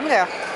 time ago.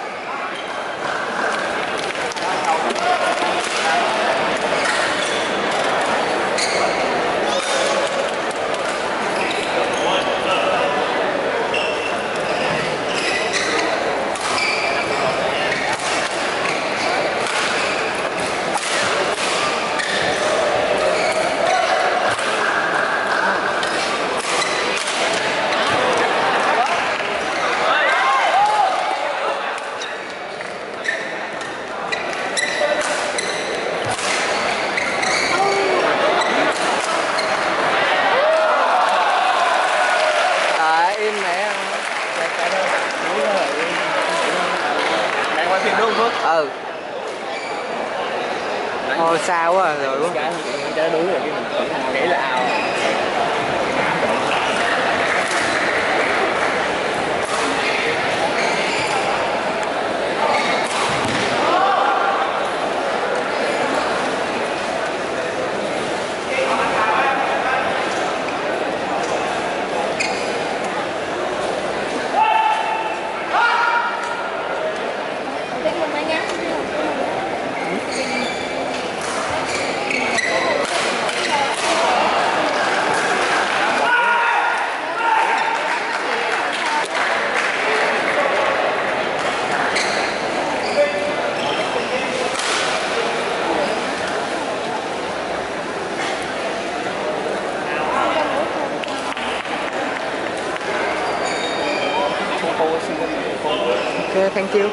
Thank you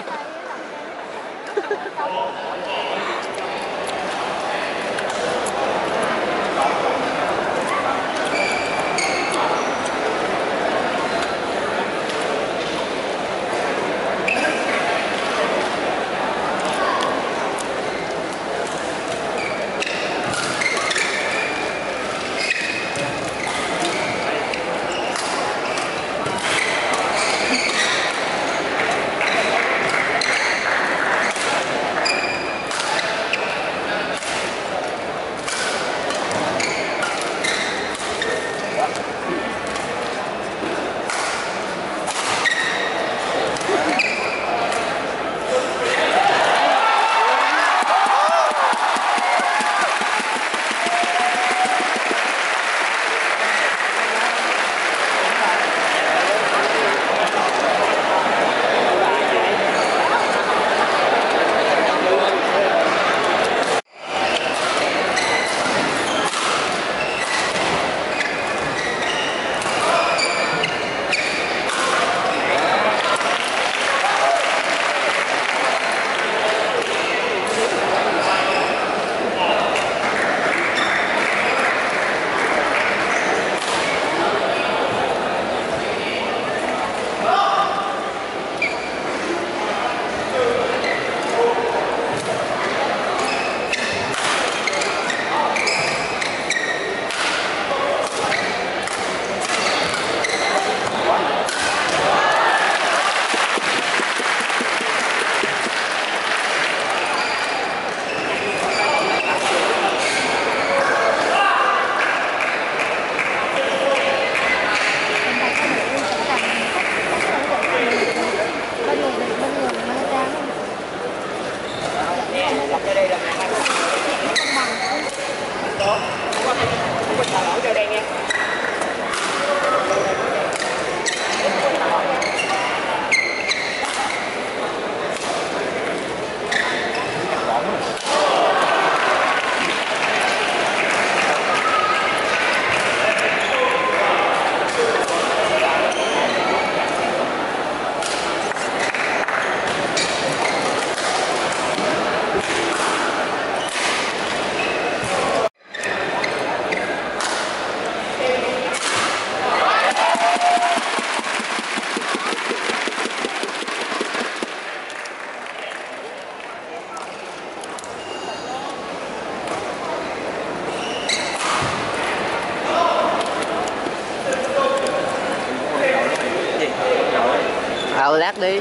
Đợi lát đi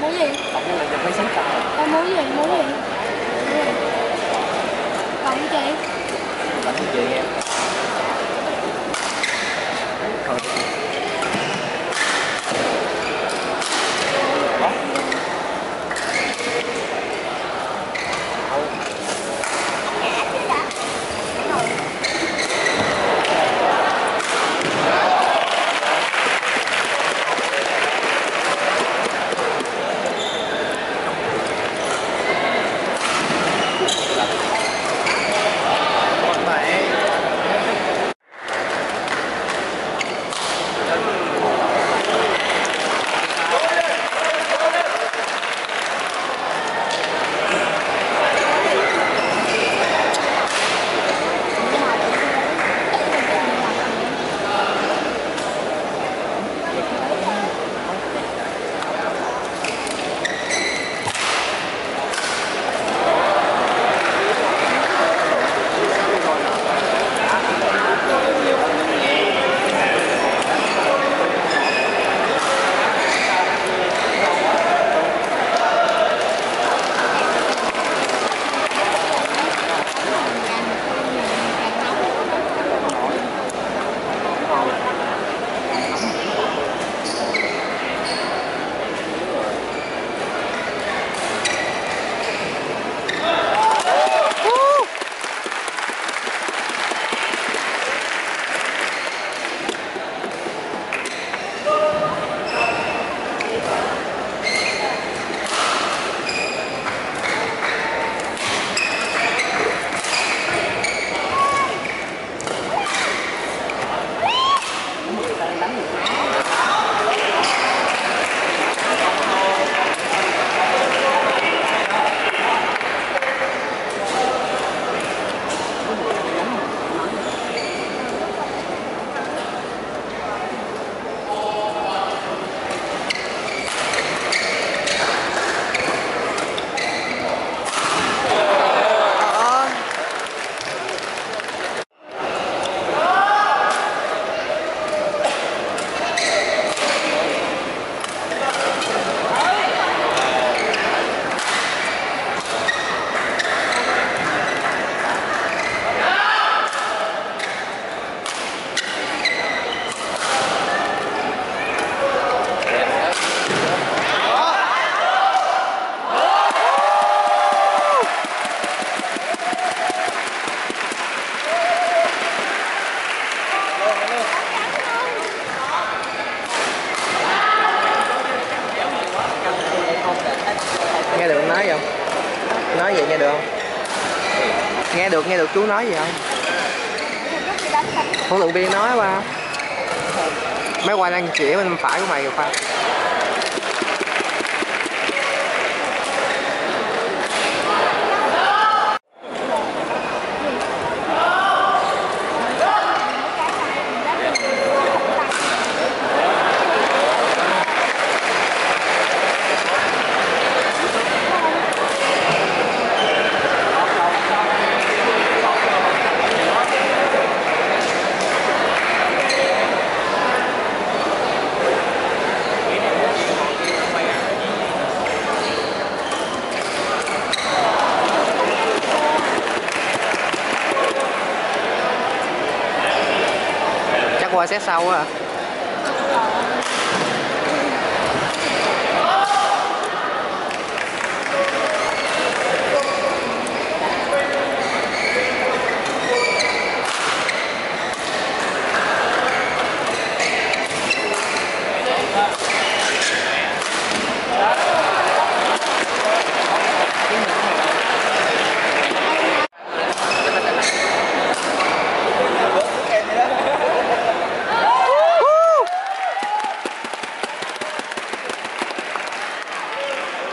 Muốn gì? Em muốn gì? Muốn gì? Còn chị? Thích gì em chú nói gì không? Huấn luyện viên nói ba Máy quay đang chỉ bên phải của mày rồi Khoa Chắc qua xét sau á hả?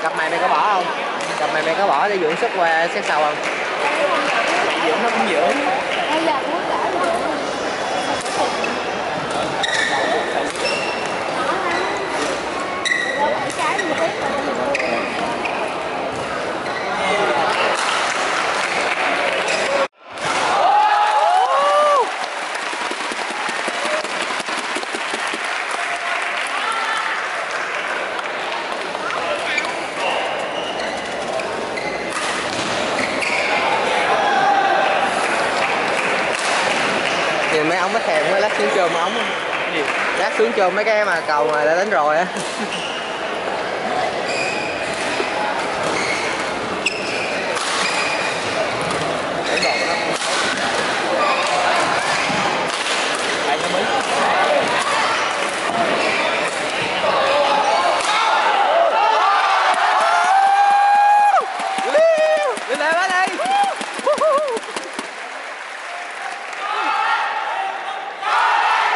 Cặp mày mày có bỏ không? Cặp mày mày có bỏ để dưỡng sức qua xét sau không? Dưỡng nó cũng dưỡng Hay là muốn cả rồi. Đâu phải trái một tí mà mình mua. ông mới thèm lát xuống chôm ống lát mấy cái mà cầu mà đã đến rồi á Đánh đòn đó. Ai nó mới. lên đây lên đây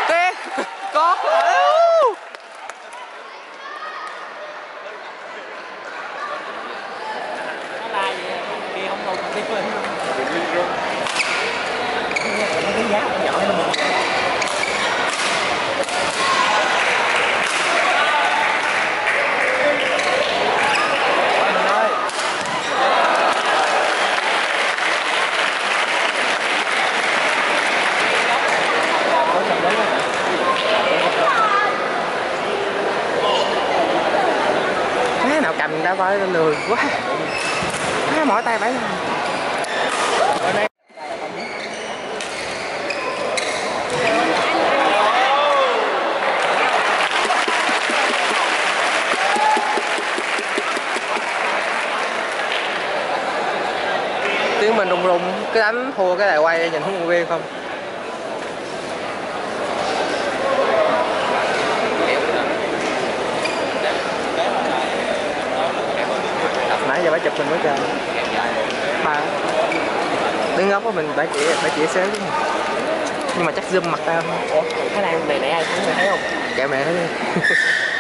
Kìa, có Nó la vậy. Kia không đâu tiếp lên. Cái giá nó nhỏ nó mừng. Mình ơi. Có chồng đấy không? Má nào cầm đã phải lười quá Má, mỏi tay bảy Ở đây. tiếng mình rùng rùng, cái đánh thua cái đài quay nhìn huấn luyện viên không nãy giờ bà chụp mình mới chờ bà đứng góc của mình bà chỉ bà chỉ xéo không nhưng mà chắc zoom mặt tao. Ủa, Thái Lan này nãy ai mày thấy không? kẹo mẹ thấy đi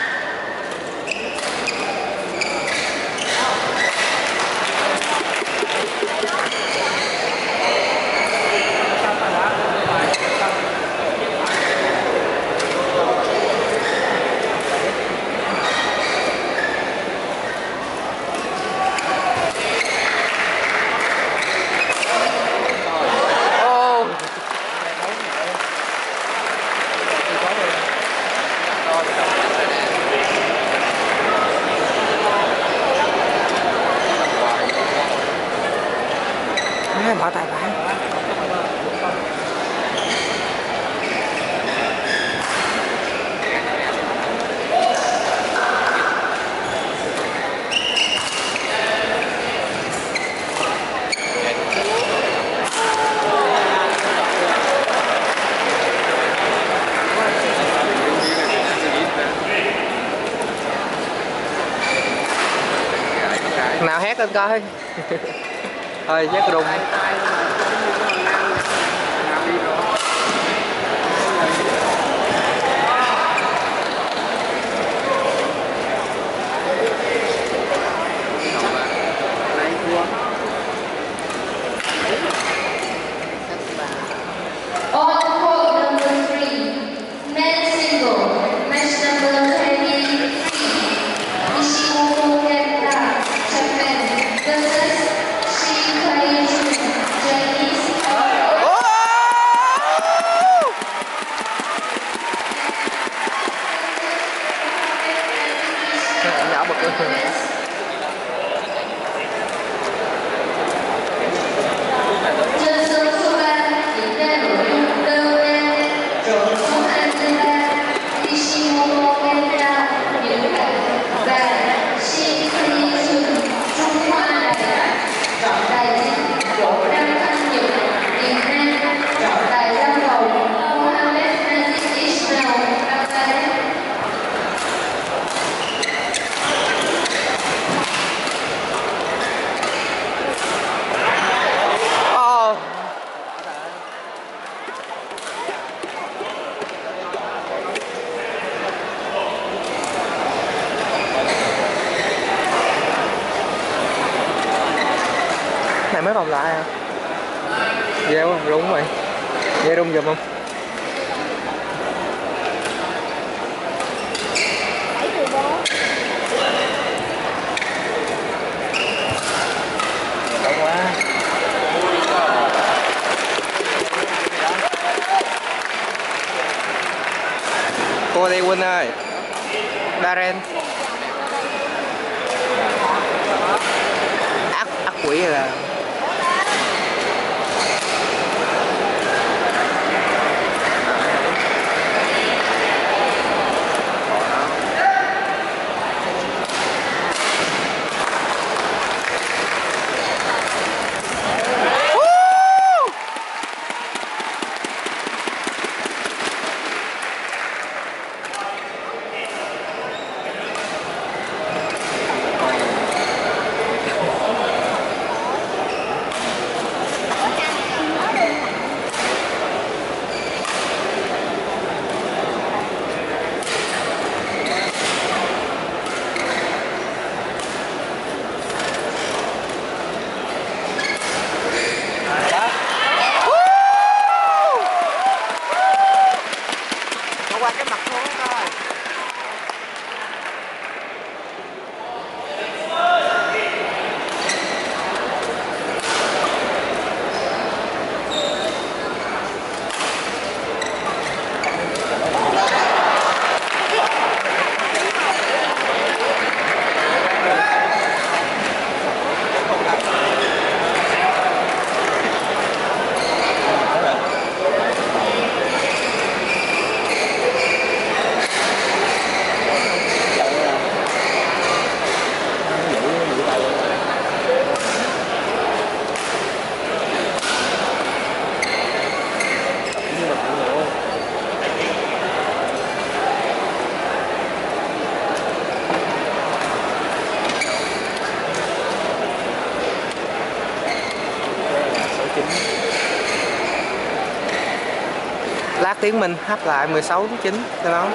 ô Má, bỏ tay phải nào hét lên coi. Thôi chắc rung. Cô đi Win ơi Darren ác ác quỷ là lát tiếng mình hát lại 16 9 cho nó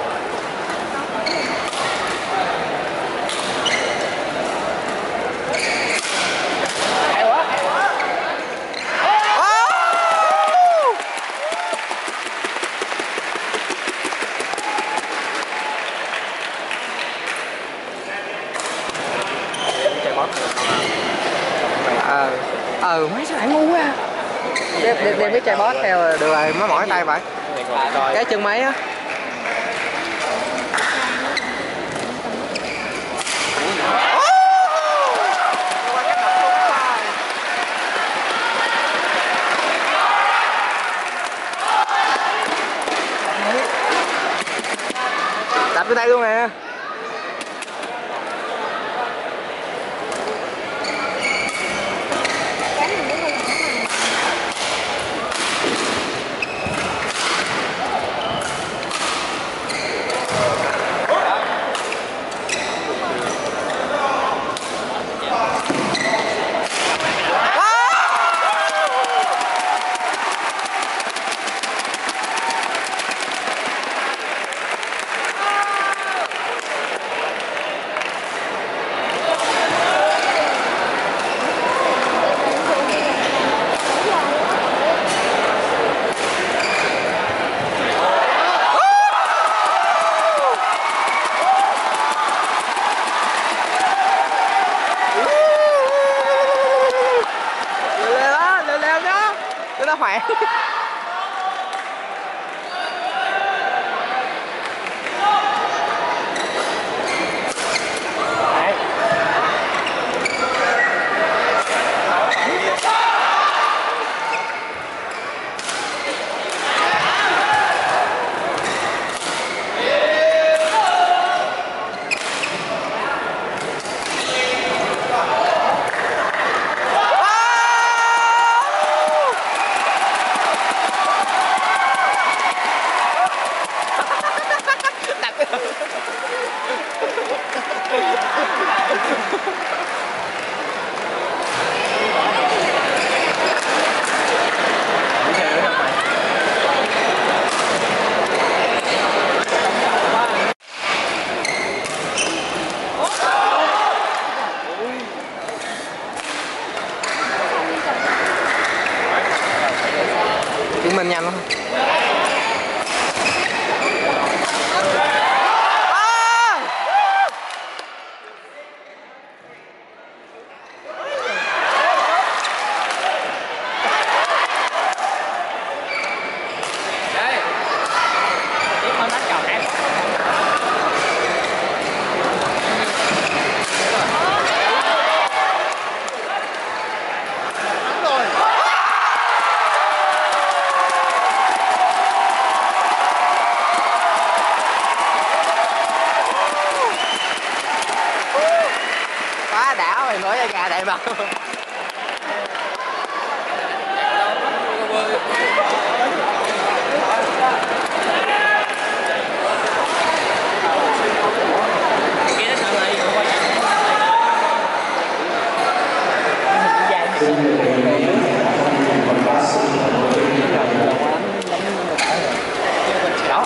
bóp ờ ờ mấy sao lại ngu quá? Đem đem đem cái chai bót theo được rồi mới mỏi tay vậy coi cái chân máy á. Đập cái tay luôn nè. Đã mày nói ra gà đại mà Kia nó sợ lại không quay dài này. Đó.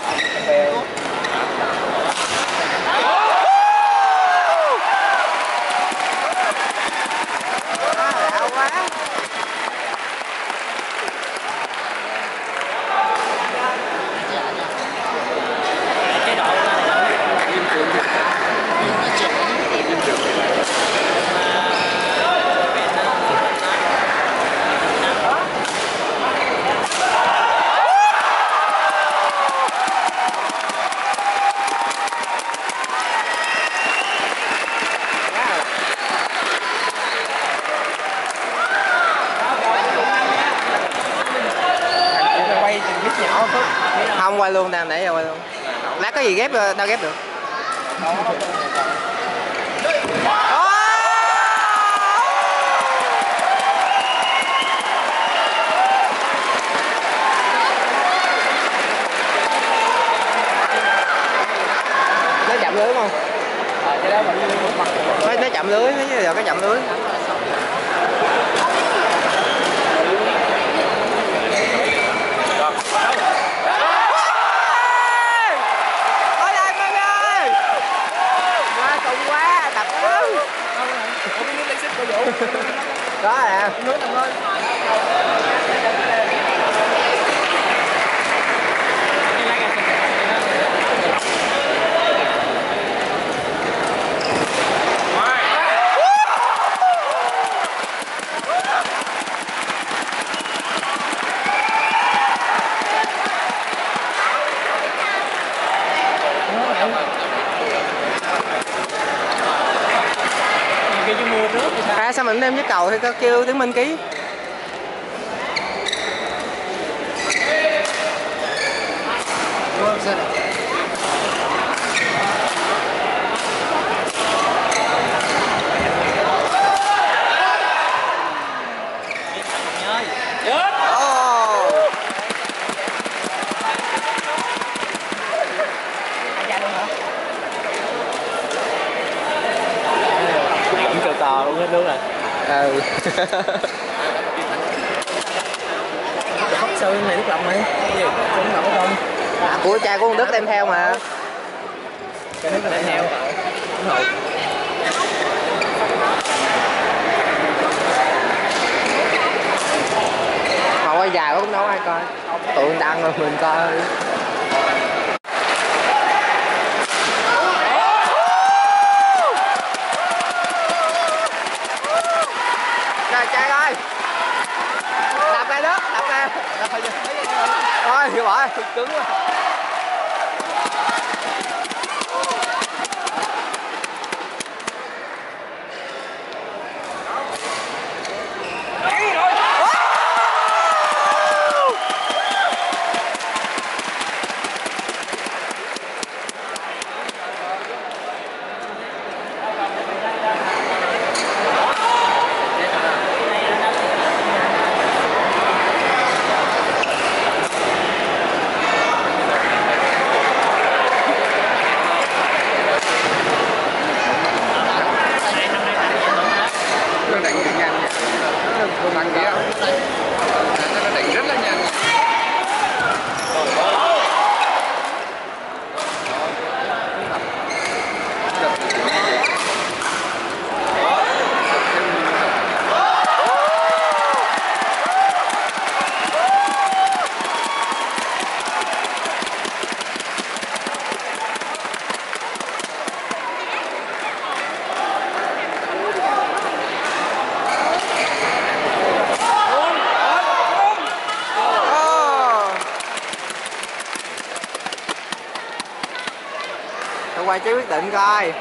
đã quá Chế độ quay từng clip nhỏ thôi. không quay luôn đang để giờ quay luôn lát có gì ghép ờ, đâu ghép được? Nó chậm lưới đúng không? Ờ, cái nó, nó chậm lưới nó giờ có chậm lưới Đó nè. Nước sao mình đem với cầu thì tao kêu tiếng minh ký oh. luôn rồi ừ. Hot sơ này nước lòng này. Cũng ngọt không? Của cha của con đức đem theo mà. Cái nước này heo. Ngọt mà quay dài cũng nấu ai coi. Tụi đăng rồi mình coi rồi chạy ơi đạp lên đó đạp lên thôi hiểu rồi cứng quá nó đánh nhanh nhỉ nó thằng kia nó đánh rất là nhanh Tôi chứ quyết định coi